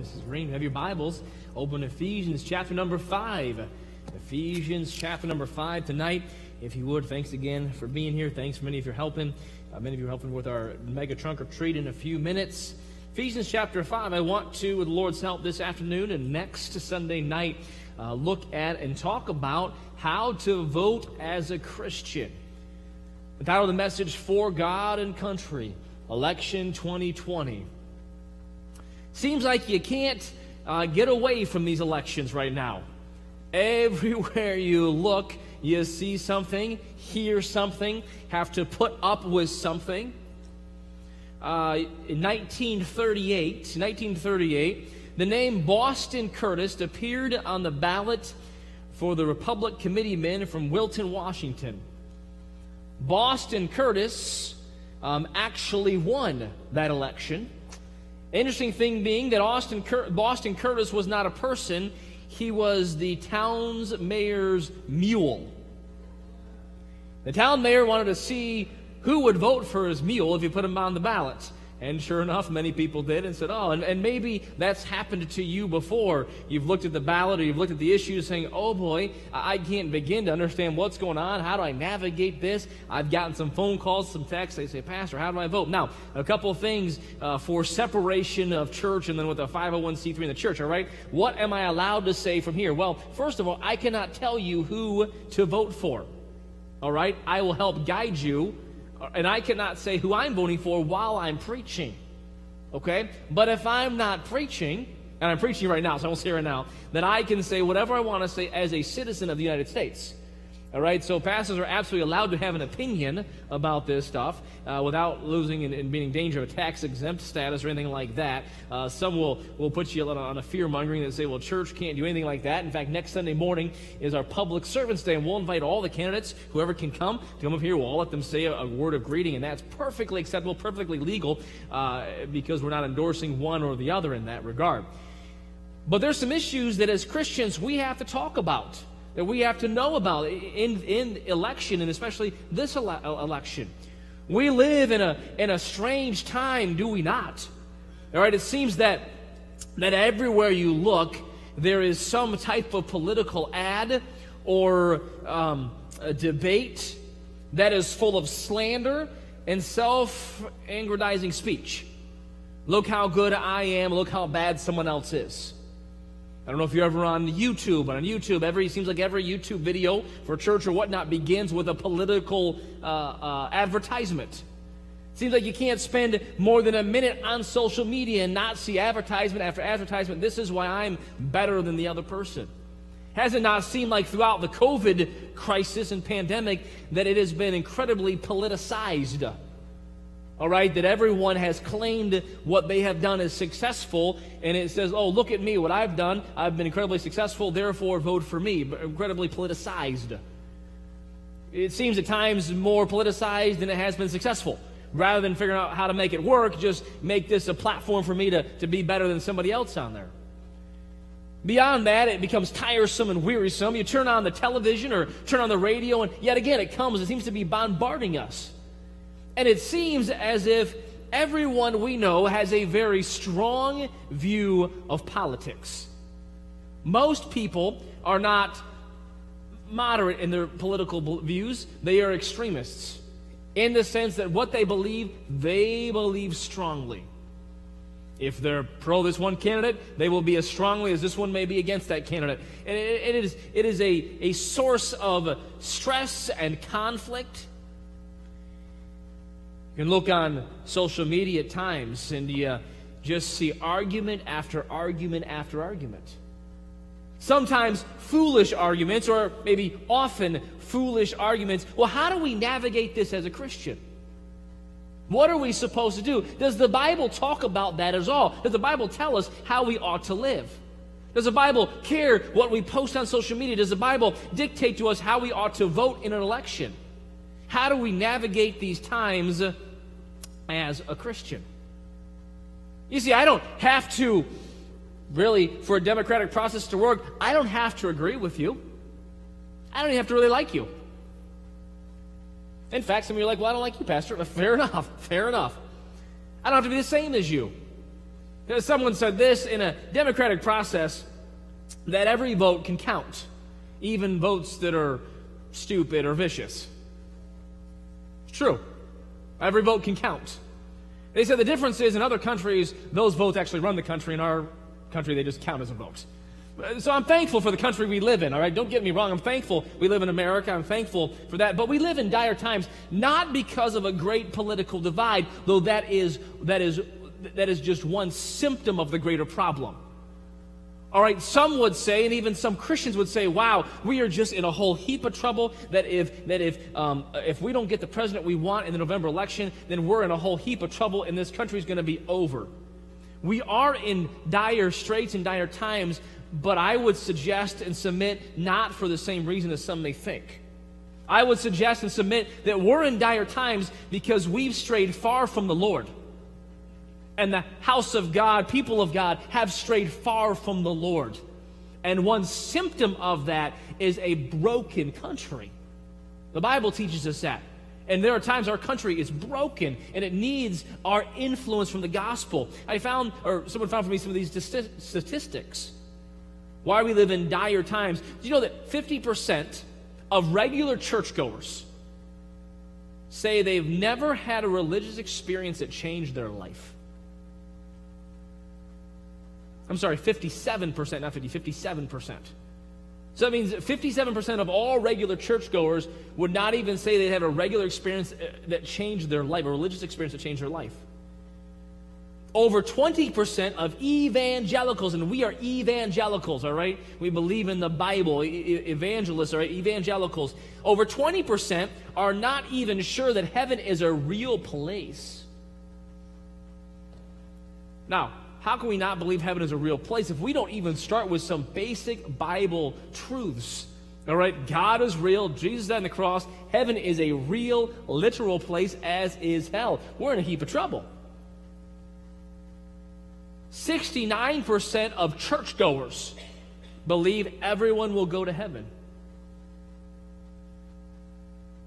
Mrs. Green, have your Bibles open Ephesians chapter number 5. Ephesians chapter number 5 tonight. If you would, thanks again for being here. Thanks, for many of you are helping. Uh, many of you are helping with our mega trunk or treat in a few minutes. Ephesians chapter 5, I want to, with the Lord's help this afternoon and next Sunday night, uh, look at and talk about how to vote as a Christian. The title of the message, For God and Country, Election 2020. Seems like you can't uh, get away from these elections right now. Everywhere you look, you see something, hear something, have to put up with something. Uh, in 1938, 1938, the name Boston Curtis appeared on the ballot for the Republic Committeeman from Milton, Washington. Boston Curtis um, actually won that election. Interesting thing being that Austin Cur- Boston Curtis was not a person, he was the town's mayor's mule. The town mayor wanted to see who would vote for his mule if you put him on the ballot. And sure enough, many people did and said, oh, and, and maybe that's happened to you before. You've looked at the ballot or you've looked at the issues saying, oh boy, I can't begin to understand what's going on. How do I navigate this? I've gotten some phone calls, some texts. They say, Pastor, how do I vote? Now, a couple of things uh, for separation of church and then with a 501c3 in the church, all right? What am I allowed to say from here? Well, first of all, I cannot tell you who to vote for, all right? I will help guide you and I cannot say who I'm voting for while I'm preaching. Okay? But if I'm not preaching, and I'm preaching right now, so I won't say right now, then I can say whatever I want to say as a citizen of the United States. All right, so pastors are absolutely allowed to have an opinion about this stuff uh, without losing and, and, being in danger of tax exempt status or anything like that. Uh, some will, will put you on a fear mongering that say, well, church can't do anything like that. In fact, next Sunday morning is our public servants day, and we'll invite all the candidates, whoever can come, to come up here. We'll all let them say a, a word of greeting, and that's perfectly acceptable, perfectly legal, uh, because we're not endorsing one or the other in that regard. But there's some issues that as Christians we have to talk about that we have to know about in, in election and especially this ele- election. We live in a, in a strange time, do we not? All right, it seems that, that everywhere you look, there is some type of political ad or um, debate that is full of slander and self aggrandizing speech. Look how good I am, look how bad someone else is. I don't know if you're ever on YouTube, but on YouTube, every seems like every YouTube video for church or whatnot begins with a political uh, uh, advertisement. Seems like you can't spend more than a minute on social media and not see advertisement after advertisement. This is why I'm better than the other person. Has it not seemed like throughout the COVID crisis and pandemic that it has been incredibly politicized? All right, that everyone has claimed what they have done as successful, and it says, oh, look at me, what I've done. I've been incredibly successful, therefore vote for me. But incredibly politicized. It seems at times more politicized than it has been successful. Rather than figuring out how to make it work, just make this a platform for me to, to be better than somebody else on there. Beyond that, it becomes tiresome and wearisome. You turn on the television or turn on the radio, and yet again, it comes. It seems to be bombarding us. And it seems as if everyone we know has a very strong view of politics. Most people are not moderate in their political views, they are extremists in the sense that what they believe, they believe strongly. If they're pro this one candidate, they will be as strongly as this one may be against that candidate. And it, it is, it is a, a source of stress and conflict you can look on social media at times and you just see argument after argument after argument. Sometimes foolish arguments, or maybe often foolish arguments. Well, how do we navigate this as a Christian? What are we supposed to do? Does the Bible talk about that at all? Does the Bible tell us how we ought to live? Does the Bible care what we post on social media? Does the Bible dictate to us how we ought to vote in an election? How do we navigate these times uh, as a Christian? You see, I don't have to really, for a democratic process to work, I don't have to agree with you. I don't even have to really like you. In fact, some of you are like, well, I don't like you, Pastor. Fair enough. Fair enough. I don't have to be the same as you. Someone said this in a democratic process that every vote can count, even votes that are stupid or vicious. It's true. Every vote can count. They said the difference is in other countries, those votes actually run the country. In our country, they just count as a vote. So I'm thankful for the country we live in, all right? Don't get me wrong. I'm thankful we live in America. I'm thankful for that. But we live in dire times, not because of a great political divide, though that is, that is, that is just one symptom of the greater problem. All right, some would say, and even some Christians would say, wow, we are just in a whole heap of trouble. That if, that if, um, if we don't get the president we want in the November election, then we're in a whole heap of trouble and this country is going to be over. We are in dire straits and dire times, but I would suggest and submit not for the same reason as some may think. I would suggest and submit that we're in dire times because we've strayed far from the Lord and the house of God, people of God, have strayed far from the Lord. And one symptom of that is a broken country. The Bible teaches us that. And there are times our country is broken and it needs our influence from the gospel. I found, or someone found for me some of these statistics. Why we live in dire times. Do you know that 50% of regular churchgoers say they've never had a religious experience that changed their life? I'm sorry, 57%, not 50, 57%. So that means 57% of all regular churchgoers would not even say they'd have a regular experience uh, that changed their life, a religious experience that changed their life. Over 20% of evangelicals, and we are evangelicals, all right? We believe in the Bible, evangelists, all right? Evangelicals. Over 20% are not even sure that heaven is a real place. Now, how can we not believe heaven is a real place if we don't even start with some basic Bible truths? All right, God is real, Jesus died on the cross, heaven is a real, literal place, as is hell. We're in a heap of trouble. 69% of churchgoers believe everyone will go to heaven.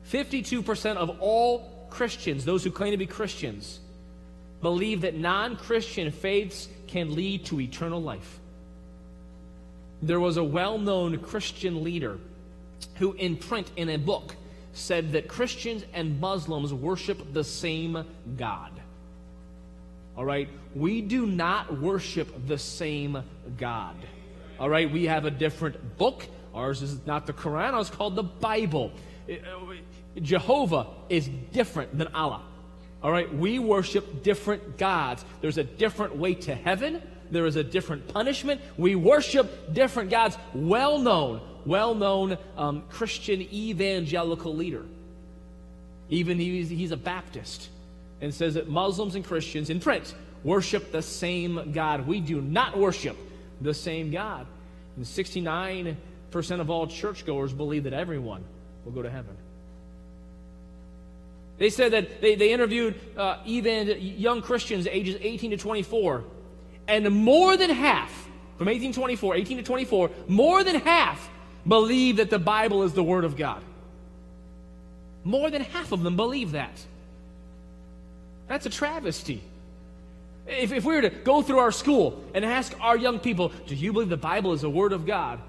52% of all Christians, those who claim to be Christians, believe that non Christian faiths can lead to eternal life. There was a well known Christian leader who, in print in a book, said that Christians and Muslims worship the same God. All right? We do not worship the same God. All right? We have a different book. Ours is not the Quran, ours is called the Bible. Uh, Jehovah is different than Allah. All right, we worship different gods. There's a different way to heaven. There is a different punishment. We worship different gods. Well known, well known um, Christian evangelical leader. Even he's, he's a Baptist and says that Muslims and Christians in print worship the same God. We do not worship the same God. And 69% of all churchgoers believe that everyone will go to heaven. They said that they, they interviewed uh, even young Christians ages 18 to 24, and more than half, from 18 to 24, 18 to 24, more than half believe that the Bible is the Word of God. More than half of them believe that. That's a travesty. If, if we were to go through our school and ask our young people, do you believe the Bible is the Word of God?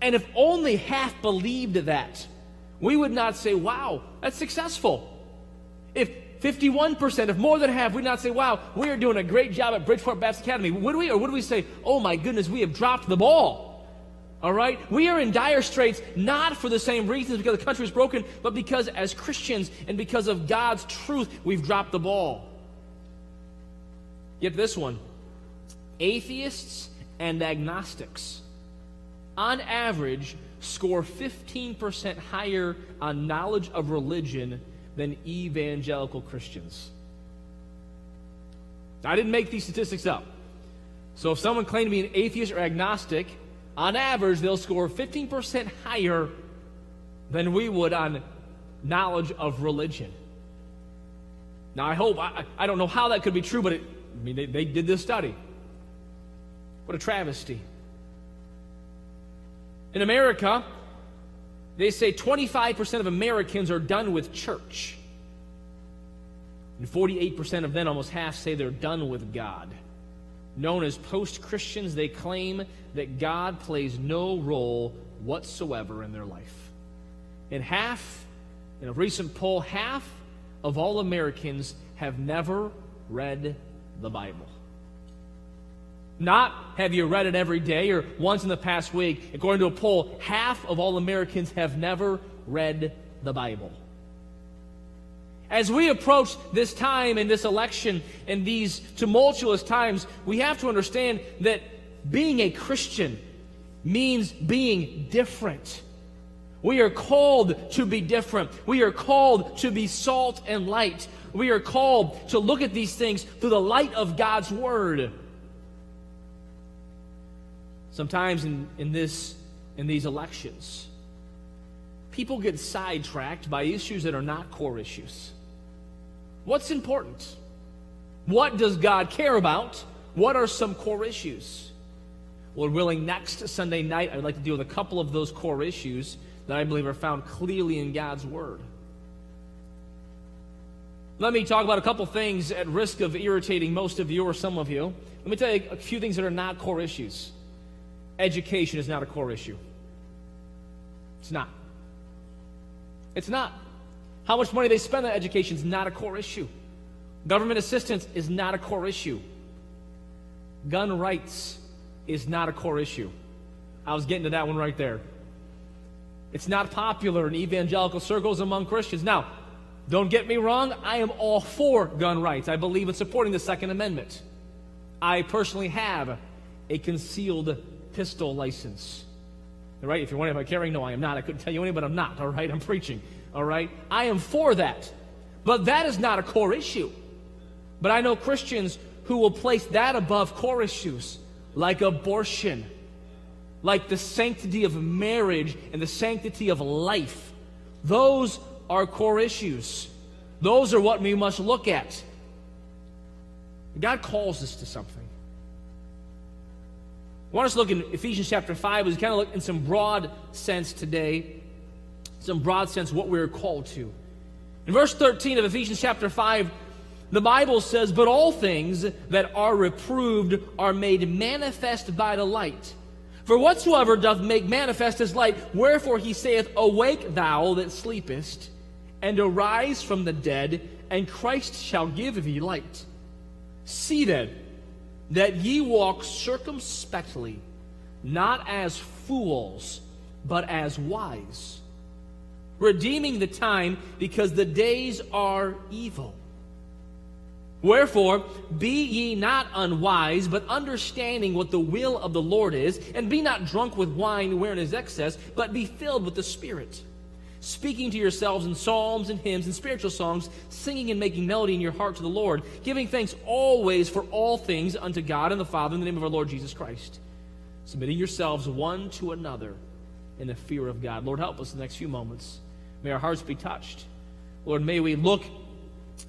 And if only half believed that, we would not say, wow, that's successful. If 51%, if more than half, we'd not say, wow, we are doing a great job at Bridgeport Baptist Academy. Would we? Or would we say, oh my goodness, we have dropped the ball? All right? We are in dire straits not for the same reasons because the country is broken, but because as Christians and because of God's truth, we've dropped the ball. Get this one atheists and agnostics, on average, score 15% higher on knowledge of religion than evangelical Christians. I didn't make these statistics up. So if someone claimed to be an atheist or agnostic, on average, they'll score 15% higher than we would on knowledge of religion. Now, I hope, I, I don't know how that could be true, but it, I mean, they, they did this study. What a travesty. In America, they say 25% of Americans are done with church. And 48% of them, almost half, say they're done with God. known as post Christians, they claim that God plays no role whatsoever in their life. And half, in a recent poll, half of all Americans have never read the Bible. Not have you read it every day or once in the past week. According to a poll, half of all Americans have never read the Bible. As we approach this time in this election and these tumultuous times, we have to understand that being a Christian means being different. We are called to be different. We are called to be salt and light. We are called to look at these things through the light of God's Word. Sometimes in, in, this, in these elections, people get sidetracked by issues that are not core issues. What's important? What does God care about? What are some core issues? Lord willing, next Sunday night, I'd like to deal with a couple of those core issues that I believe are found clearly in God's Word. Let me talk about a couple things at risk of irritating most of you or some of you. Let me tell you a few things that are not core issues. Education is not a core issue. It's not. It's not. How much money they spend on education is not a core issue. Government assistance is not a core issue. Gun rights is not a core issue. I was getting to that one right there. It's not popular in evangelical circles among Christians. Now, don't get me wrong, I am all for gun rights. I believe in supporting the Second Amendment. I personally have a concealed pistol license. All right, if you're wondering if I'm carrying, no, I am not. I couldn't tell you any, but I'm not. All right, I'm preaching. All right, I am for that. But that is not a core issue. But I know Christians who will place that above core issues like abortion, like the sanctity of marriage and the sanctity of life. Those are core issues. Those are what we must look at. God calls us to something. I want us to look in Ephesians chapter 5 as we kind of look in some broad sense today, some broad sense what we're called to. In verse 13 of Ephesians chapter 5, the Bible says, But all things that are reproved are made manifest by the light. For whatsoever doth make manifest is light, wherefore he saith, Awake thou that sleepest, and arise from the dead, and Christ shall give thee light. See then that ye walk circumspectly, not as fools, but as wise, redeeming the time because the days are evil. Wherefore, be ye not unwise, but understanding what the will of the Lord is, and be not drunk with wine wherein is excess, but be filled with the Spirit speaking to yourselves in psalms and hymns and spiritual songs, singing and making melody in your heart to the Lord, giving thanks always for all things unto God and the Father in the name of our Lord Jesus Christ, submitting yourselves one to another in the fear of God. Lord, help us in the next few moments. May our hearts be touched. Lord, may we look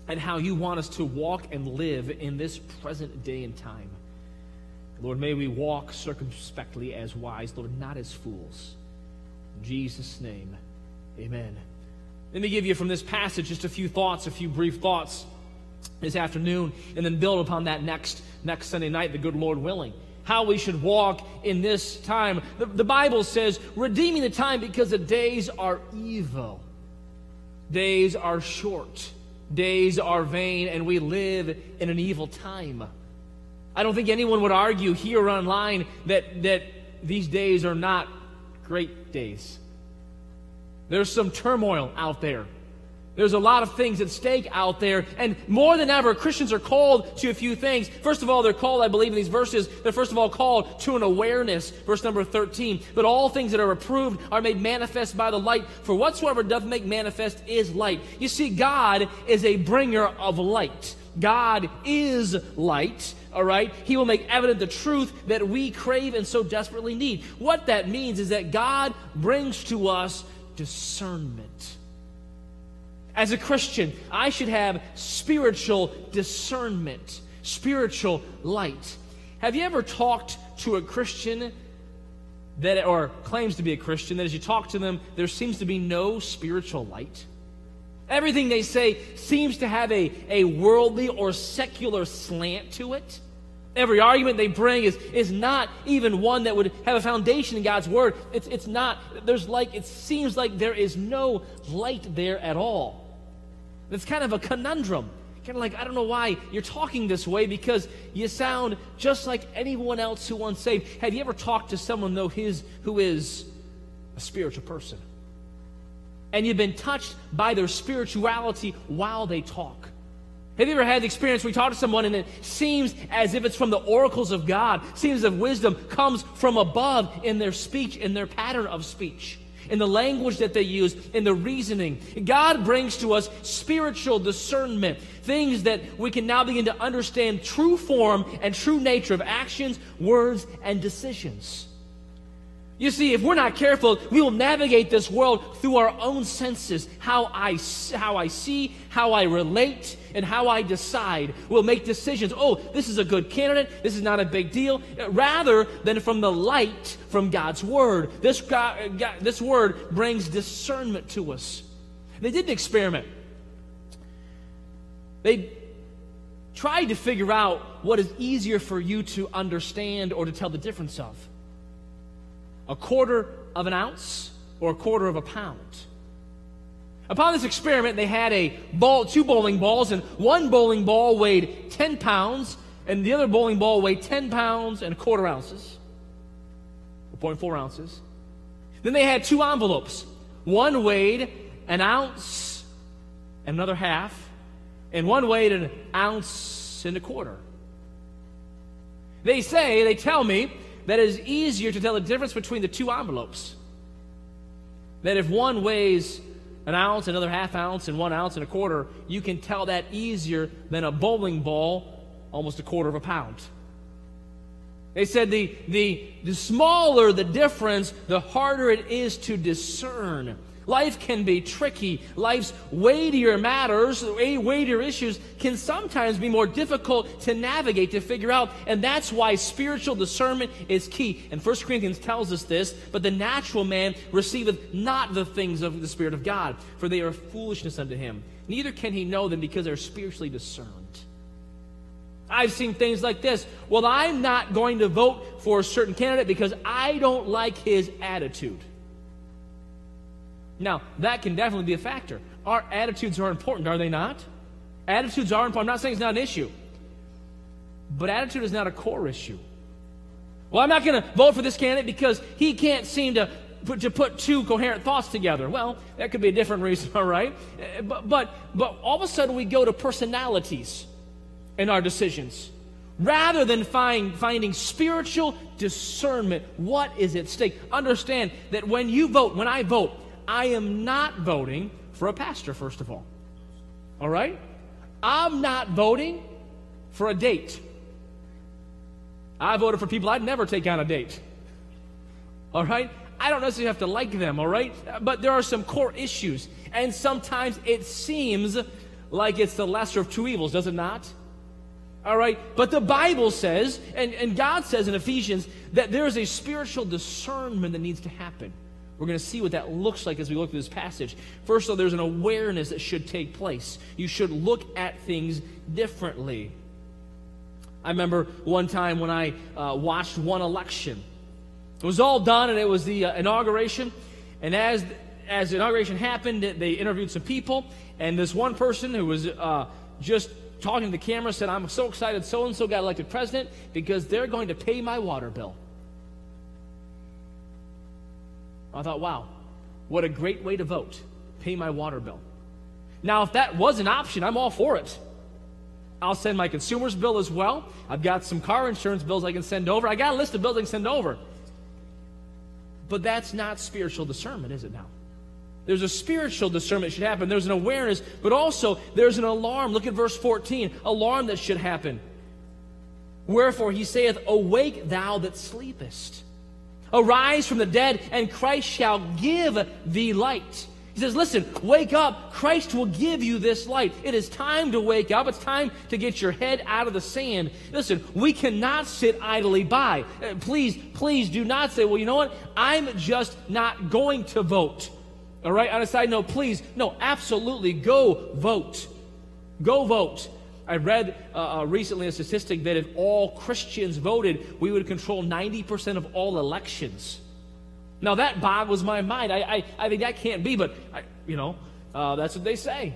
at how you want us to walk and live in this present day and time. Lord, may we walk circumspectly as wise, Lord, not as fools. In Jesus' name. Amen. Let me give you from this passage just a few thoughts, a few brief thoughts this afternoon, and then build upon that next, next Sunday night, the good Lord willing. How we should walk in this time. The, the Bible says, redeeming the time because the days are evil. Days are short. Days are vain, and we live in an evil time. I don't think anyone would argue here or online that, that these days are not great days. There's some turmoil out there. There's a lot of things at stake out there. And more than ever, Christians are called to a few things. First of all, they're called, I believe in these verses, they're first of all called to an awareness. Verse number 13. But all things that are approved are made manifest by the light. For whatsoever doth make manifest is light. You see, God is a bringer of light. God is light, all right? He will make evident the truth that we crave and so desperately need. What that means is that God brings to us discernment. As a Christian, I should have spiritual discernment, spiritual light. Have you ever talked to a Christian that, or claims to be a Christian, that as you talk to them, there seems to be no spiritual light? Everything they say seems to have a, a worldly or secular slant to it. Every argument they bring is, is not even one that would have a foundation in God's word. It's, it's not, there's like, it seems like there is no light there at all. It's kind of a conundrum. Kind of like, I don't know why you're talking this way because you sound just like anyone else who once saved. Have you ever talked to someone, though, his, who is a spiritual person? And you've been touched by their spirituality while they talk. Have you ever had the experience where you talk to someone and it seems as if it's from the oracles of God, seems as if wisdom comes from above in their speech, in their pattern of speech, in the language that they use, in the reasoning? God brings to us spiritual discernment, things that we can now begin to understand true form and true nature of actions, words, and decisions. You see, if we're not careful, we will navigate this world through our own senses. How I, how I see, how I relate, and how I decide. We'll make decisions. Oh, this is a good candidate. This is not a big deal. Uh, rather than from the light from God's Word. This, God, this Word brings discernment to us. They did an experiment. They tried to figure out what is easier for you to understand or to tell the difference of a quarter of an ounce or a quarter of a pound. Upon this experiment, they had a ball, two bowling balls, and one bowling ball weighed 10 pounds, and the other bowling ball weighed 10 pounds and a quarter ounces, 0.4 ounces. Then they had two envelopes. One weighed an ounce and another half, and one weighed an ounce and a quarter. They say, they tell me, that is easier to tell the difference between the two envelopes. That if one weighs an ounce, another half ounce, and one ounce and a quarter, you can tell that easier than a bowling ball, almost a quarter of a pound. They said the, the, the smaller the difference, the harder it is to discern. Life can be tricky. Life's weightier matters, eh, weightier issues can sometimes be more difficult to navigate, to figure out. And that's why spiritual discernment is key. And 1 Corinthians tells us this, but the natural man receiveth not the things of the Spirit of God, for they are foolishness unto him. Neither can he know them because they're spiritually discerned. I've seen things like this. Well, I'm not going to vote for a certain candidate because I don't like his attitude. Now, that can definitely be a factor. Our attitudes are important, are they not? Attitudes are important. I'm not saying it's not an issue, but attitude is not a core issue. Well, I'm not going to vote for this candidate because he can't seem to put, to put two coherent thoughts together. Well, that could be a different reason, all right? Eh, but, but, but all of a sudden we go to personalities in our decisions. Rather than find, finding spiritual discernment, what is at stake? Understand that when you vote, when I vote, I am not voting for a pastor, first of all. All right? I'm not voting for a date. I voted for people I'd never take on a date. All right? I don't necessarily have to like them, all right? But there are some core issues. And sometimes it seems like it's the lesser of two evils, does it not? All right? But the Bible says, and, and God says in Ephesians, that there is a spiritual discernment that needs to happen. We're going to see what that looks like as we look through this passage. First, though, there's an awareness that should take place. You should look at things differently. I remember one time when I uh, watched one election. It was all done, and it was the uh, inauguration. And as as the inauguration happened, they interviewed some people, and this one person who was uh, just talking to the camera said, "I'm so excited, so and so got elected president because they're going to pay my water bill." I thought, wow, what a great way to vote. Pay my water bill. Now, if that was an option, I'm all for it. I'll send my consumer's bill as well. I've got some car insurance bills I can send over. I got a list of bills I can send over. But that's not spiritual discernment, is it now? There's a spiritual discernment should happen. There's an awareness, but also there's an alarm. Look at verse 14. Alarm that should happen. Wherefore he saith, Awake thou that sleepest. Arise from the dead, and Christ shall give thee light. He says, Listen, wake up. Christ will give you this light. It is time to wake up. It's time to get your head out of the sand. Listen, we cannot sit idly by. Uh, please, please do not say, Well, you know what? I'm just not going to vote. All right? On a side note, please, no, absolutely go vote. Go vote. I read uh, uh, recently a statistic that if all Christians voted, we would control 90% of all elections. Now, that boggles my mind. I, I, I think that can't be, but, I, you know, uh, that's what they say.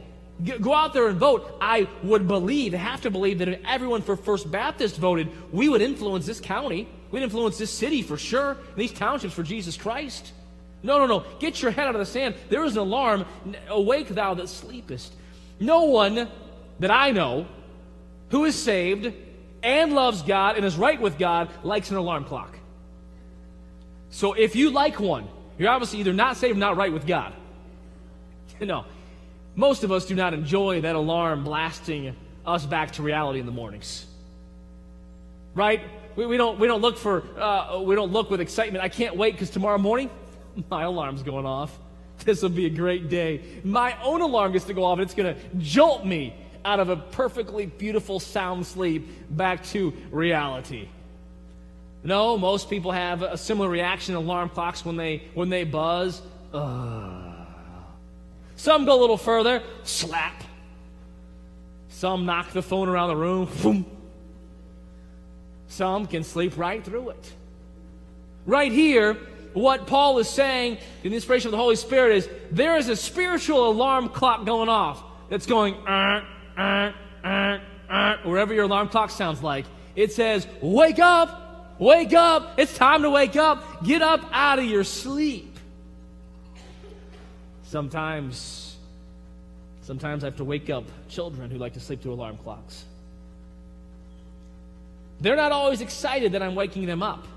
Go out there and vote. I would believe, have to believe, that if everyone for First Baptist voted, we would influence this county. We'd influence this city for sure, these townships for Jesus Christ. No, no, no. Get your head out of the sand. There is an alarm. Awake, thou that sleepest. No one that I know who is saved and loves God and is right with God likes an alarm clock. So if you like one, you're obviously either not saved or not right with God. no. Most of us do not enjoy that alarm blasting us back to reality in the mornings. Right? We, we don't, we don't look for, uh, we don't look with excitement. I can't wait because tomorrow morning, my alarm's going off. This will be a great day. My own alarm gets to go off and it's going to jolt me out of a perfectly beautiful sound sleep back to reality. No, most people have a similar reaction to alarm clocks when they when they buzz. Some go a little further, slap. Some knock the phone around the room. Boom. Some can sleep right through it. Right here, what Paul is saying in the inspiration of the Holy Spirit is there is a spiritual alarm clock going off that's going, uh, wherever your alarm clock sounds like. It says, Wake up! Wake up! It's time to wake up! Get up out of your sleep. Sometimes, sometimes I have to wake up children who like to sleep to alarm clocks. They're not always excited that I'm waking them up.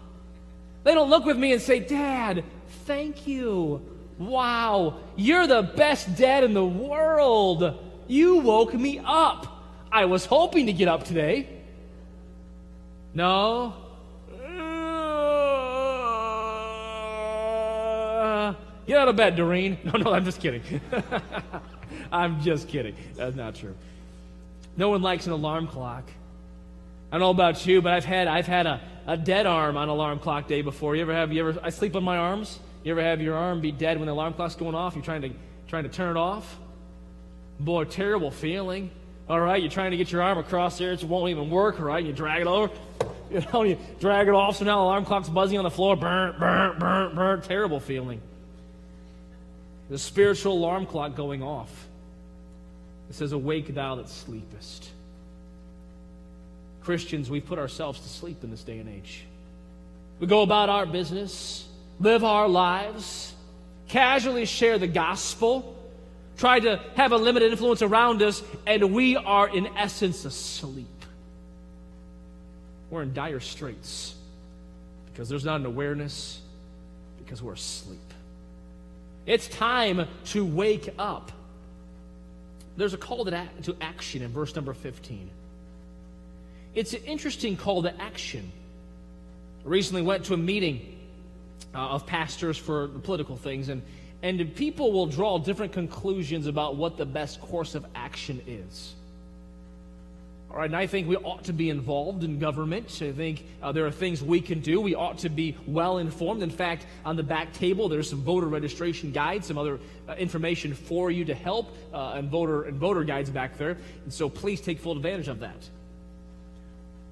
They don't look with me and say, Dad, thank you. Wow, you're the best dad in the world. You woke me up. I was hoping to get up today. No. Uh, get out of bed, Doreen. No, no, I'm just kidding. I'm just kidding. That's not true. No one likes an alarm clock. I don't know about you, but I've had I've had a, a dead arm on alarm clock day before. You ever have you ever I sleep on my arms? You ever have your arm be dead when the alarm clock's going off? You're trying to trying to turn it off? Boy, terrible feeling. All right, you're trying to get your arm across there, it won't even work, right? You drag it over, you know, you drag it off, so now the alarm clock's buzzing on the floor, burn, burn, burn, burn, terrible feeling. The spiritual alarm clock going off. It says, Awake thou that sleepest. Christians, we put ourselves to sleep in this day and age. We go about our business, live our lives, casually share the gospel, try to have a limited influence around us, and we are, in essence, asleep. We're in dire straits because there's not an awareness, because we're asleep. It's time to wake up. There's a call to action in verse number 15. It's an interesting call to action. I recently went to a meeting uh, of pastors for the political things, and, and people will draw different conclusions about what the best course of action is. All right, and I think we ought to be involved in government. I think uh, there are things we can do. We ought to be well informed. In fact, on the back table, there's some voter registration guides, some other uh, information for you to help, uh, and voter and voter guides back there. And so, please take full advantage of that.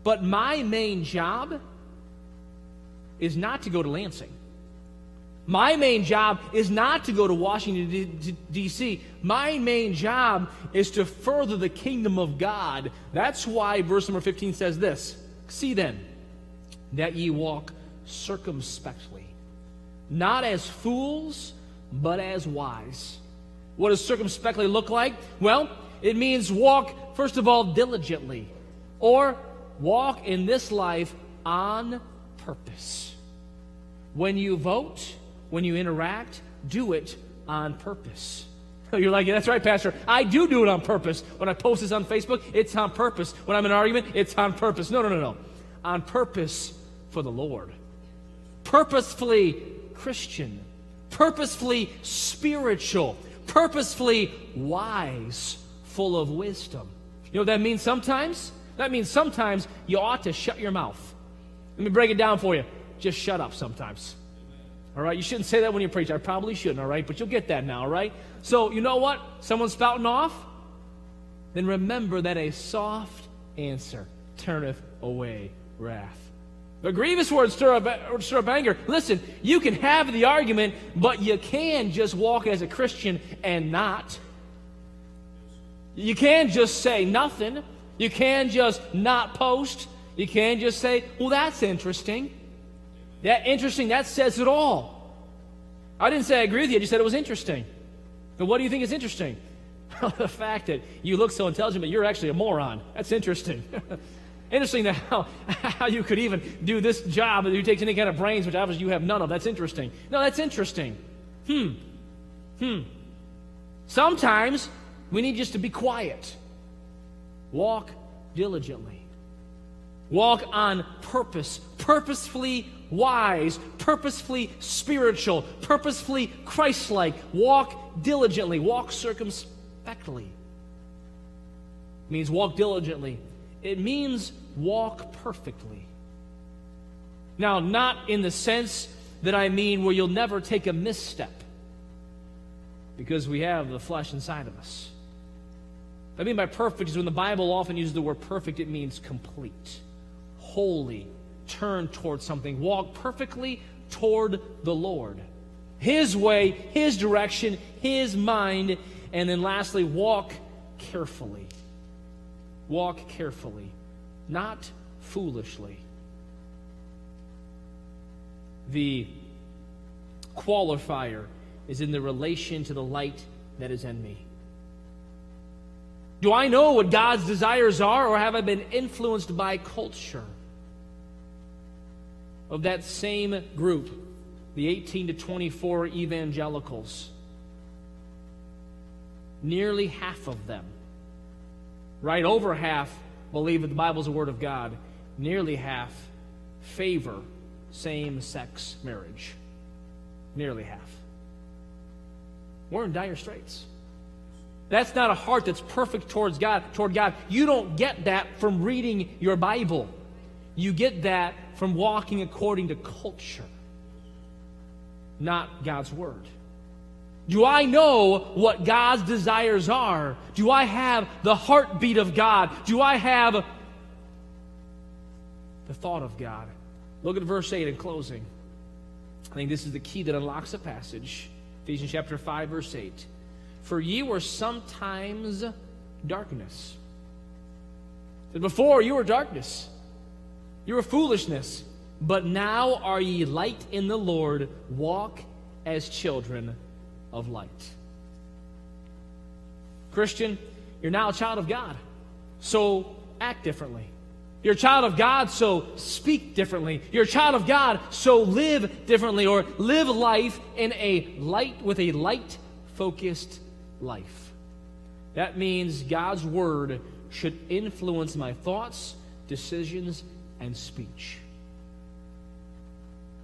But my main job is not to go to Lansing. My main job is not to go to Washington, D.C. My main job is to further the kingdom of God. That's why verse number 15 says this See then, that ye walk circumspectly, not as fools, but as wise. What does circumspectly look like? Well, it means walk, first of all, diligently, or walk in this life on purpose. When you vote, when you interact, do it on purpose. You're like, that's right, Pastor. I do do it on purpose. When I post this on Facebook, it's on purpose. When I'm in an argument, it's on purpose. No, no, no, no. On purpose for the Lord. Purposefully Christian. Purposefully spiritual. Purposefully wise. Full of wisdom. You know what that means sometimes? That means sometimes you ought to shut your mouth. Let me break it down for you. Just shut up sometimes. All right? You shouldn't say that when you preach. I probably shouldn't, all right? But you'll get that now, all right? So, you know what? Someone's spouting off. then remember that a soft answer turneth away wrath. The grievous words stir up, stir up anger. Listen, you can have the argument, but you can just walk as a Christian and not. You can just say nothing. You can just not post. You can just say, well, that's interesting. That interesting, that says it all. I didn't say I agree with you, I just said it was interesting. But what do you think is interesting? the fact that you look so intelligent, but you're actually a moron. That's interesting. interesting that how, how you could even do this job that you take any kind of brains, which obviously you have none of. That's interesting. No, that's interesting. Hmm. Hmm. Sometimes we need just to be quiet. Walk diligently. Walk on purpose, purposefully wise, purposefully spiritual, purposefully Christ like. Walk diligently, walk circumspectly. It means walk diligently. It means walk perfectly. Now, not in the sense that I mean where you'll never take a misstep because we have the flesh inside of us. I mean by perfect is when the Bible often uses the word perfect, it means complete, holy, turn towards something, walk perfectly toward the Lord. His way, His direction, His mind, and then lastly, walk carefully. Walk carefully, not foolishly. The qualifier is in the relation to the light that is in me. Do I know what God's desires are, or have I been influenced by culture? Of that same group, the 18 to 24 evangelicals, nearly half of them, right over half, believe that the Bible is the Word of God, nearly half favor same sex marriage. Nearly half. We're in dire straits. That's not a heart that's perfect towards God, toward God. You don't get that from reading your Bible. You get that from walking according to culture, not God's word. Do I know what God's desires are? Do I have the heartbeat of God? Do I have the thought of God? Look at verse 8 in closing. I think this is the key that unlocks the passage. Ephesians chapter 5, verse 8. For ye were sometimes darkness. Before you were darkness, you were foolishness, but now are ye light in the Lord. Walk as children of light. Christian, you're now a child of God, so act differently. You're a child of God, so speak differently. You're a child of God, so live differently, or live life in a light with a light focused life. That means God's word should influence my thoughts, decisions, and speech.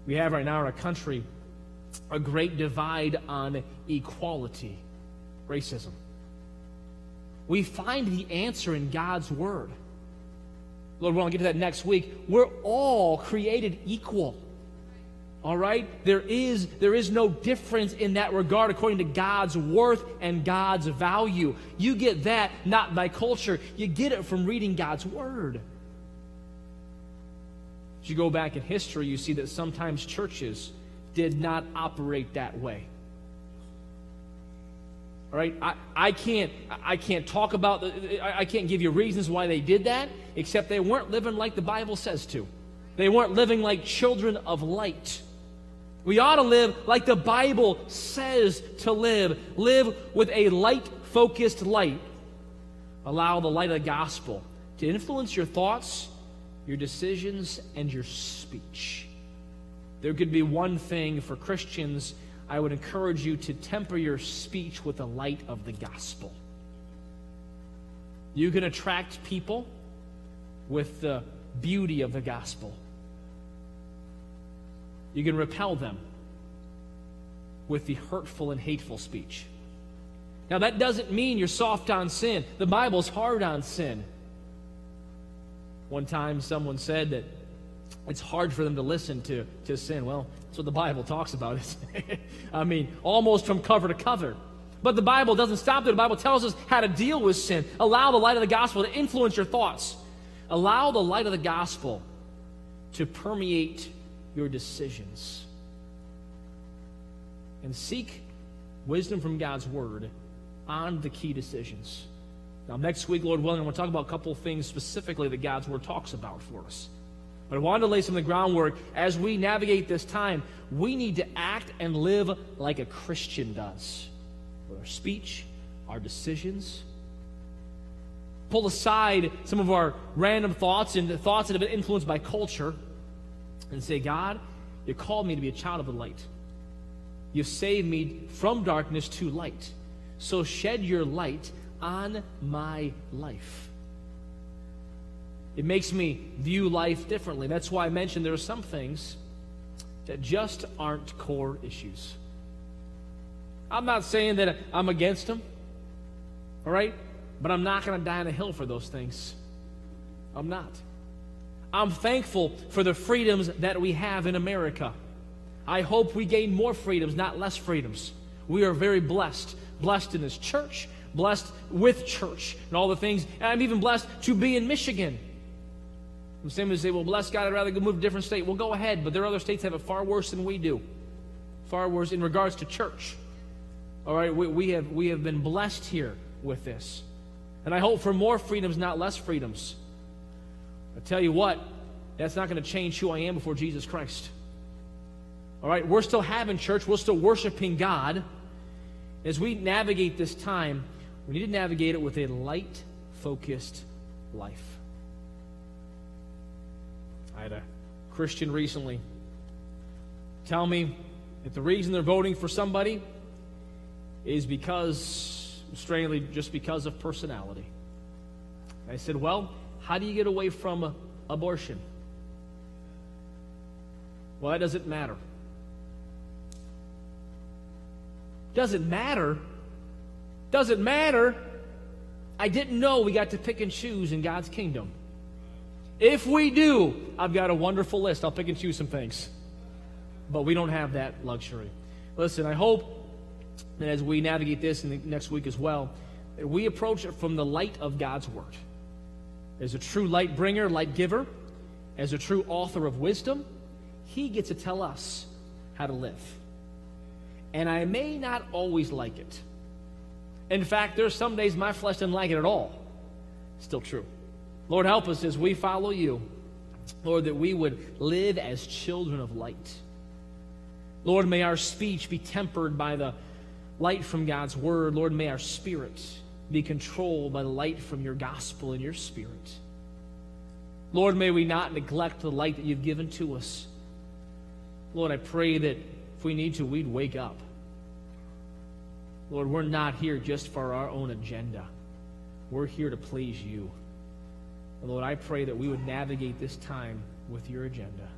We have right now in our country a great divide on equality, racism. We find the answer in God's word. Lord, we'll get to that next week. We're all created equal. All right? There is, there is no difference in that regard according to God's worth and God's value. You get that not by culture, you get it from reading God's Word. As you go back in history, you see that sometimes churches did not operate that way. All right, I, I can't I can't talk about I, I can't give you reasons why they did that, except they weren't living like the Bible says to. They weren't living like children of light. We ought to live like the Bible says to live. Live with a light focused light. Allow the light of the gospel to influence your thoughts, your decisions, and your speech. There could be one thing for Christians. I would encourage you to temper your speech with the light of the gospel. You can attract people with the beauty of the gospel you can repel them with the hurtful and hateful speech. Now, that doesn't mean you're soft on sin. The Bible's hard on sin. One time, someone said that it's hard for them to listen to, to sin. Well, that's what the Bible talks about. I mean, almost from cover to cover. But the Bible doesn't stop there. The Bible tells us how to deal with sin. Allow the light of the gospel to influence your thoughts. Allow the light of the gospel to permeate your decisions. And seek wisdom from God's word on the key decisions. Now, next week, Lord willing, I want to talk about a couple things specifically that God's word talks about for us. But I wanted to lay some of the groundwork as we navigate this time. We need to act and live like a Christian does with our speech, our decisions. Pull aside some of our random thoughts and thoughts that have been influenced by culture and say, God, you called me to be a child of the light. You've saved me from darkness to light. So shed your light on my life. It makes me view life differently. That's why I mentioned there are some things that just aren't core issues. I'm not saying that I'm against them, all right? But I'm not going to die on a hill for those things. I'm not. I'm thankful for the freedoms that we have in America. I hope we gain more freedoms, not less freedoms. We are very blessed. Blessed in this church, blessed with church, and all the things. And I'm even blessed to be in Michigan. And some would say, well, bless God, I'd rather go move to a different state. Well, go ahead, but there are other states that have it far worse than we do. Far worse in regards to church. All right, we, we, have, we have been blessed here with this. And I hope for more freedoms, not less freedoms. I tell you what, that's not going to change who I am before Jesus Christ. All right, we're still having church, we're still worshiping God. As we navigate this time, we need to navigate it with a light focused life. I had a Christian recently tell me that the reason they're voting for somebody is because, strangely, just because of personality. I said, Well, how do you get away from abortion? Well, that doesn't matter. Doesn't matter. Doesn't matter. I didn't know we got to pick and choose in God's kingdom. If we do, I've got a wonderful list. I'll pick and choose some things. But we don't have that luxury. Listen, I hope that as we navigate this in the next week as well, that we approach it from the light of God's Word. As a true light bringer, light giver, as a true author of wisdom, He gets to tell us how to live. And I may not always like it. In fact, there's some days my flesh doesn't like it at all. Still true. Lord, help us as we follow you. Lord, that we would live as children of light. Lord, may our speech be tempered by the light from God's word. Lord, may our spirit be controlled by the light from your gospel and your spirit. Lord, may we not neglect the light that you've given to us. Lord, I pray that if we need to, we'd wake up. Lord, we're not here just for our own agenda. We're here to please you. And Lord, I pray that we would navigate this time with your agenda.